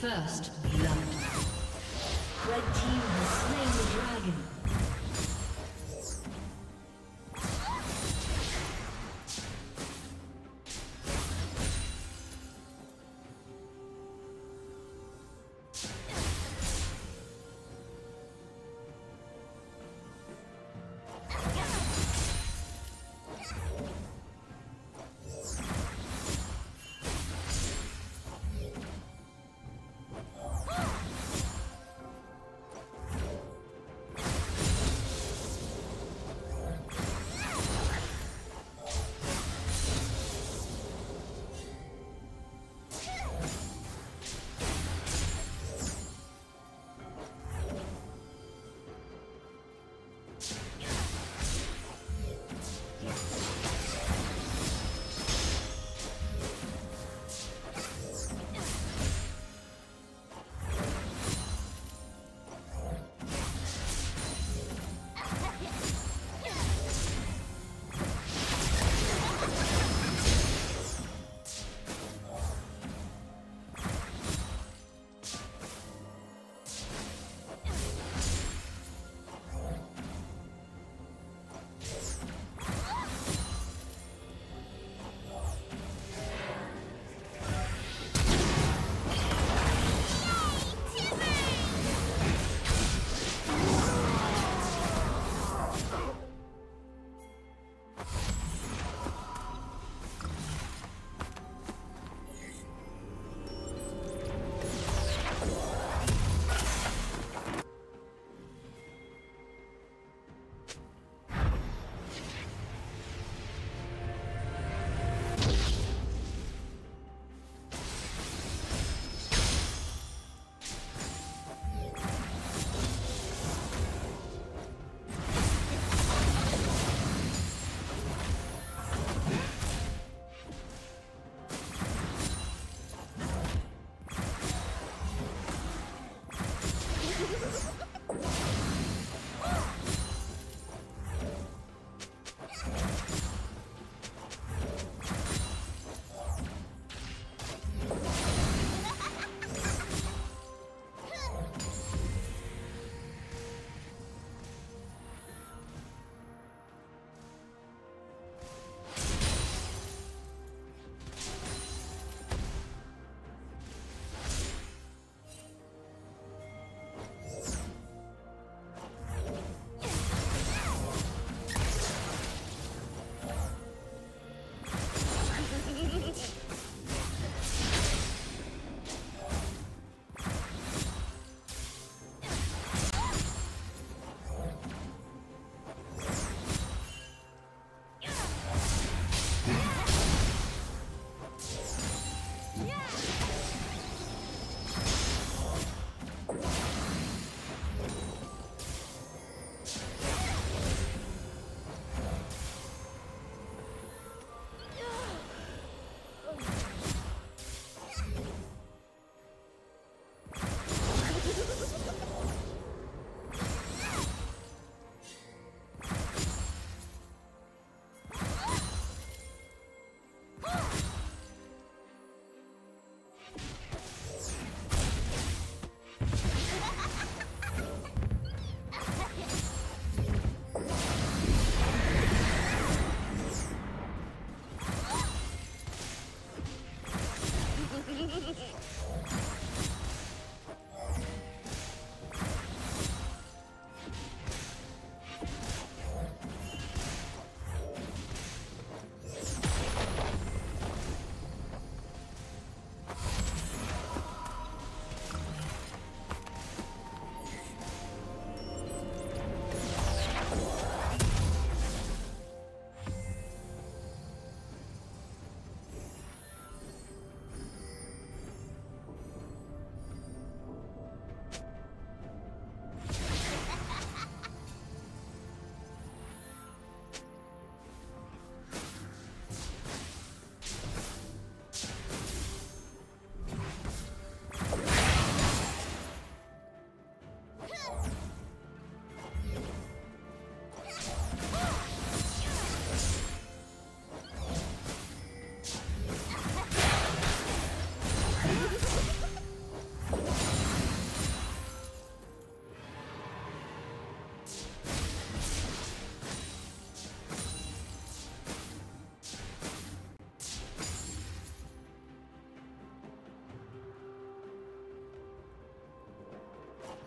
First blood. Red team has slain the dragon.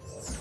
you